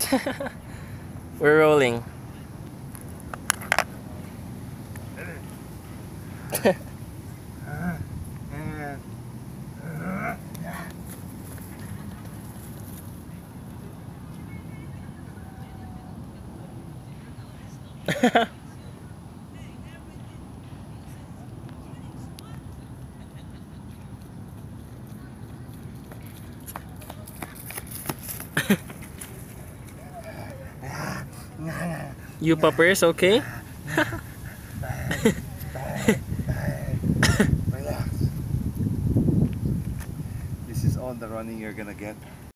We're rolling. you puppers okay? Relax. This is all the running you're gonna get.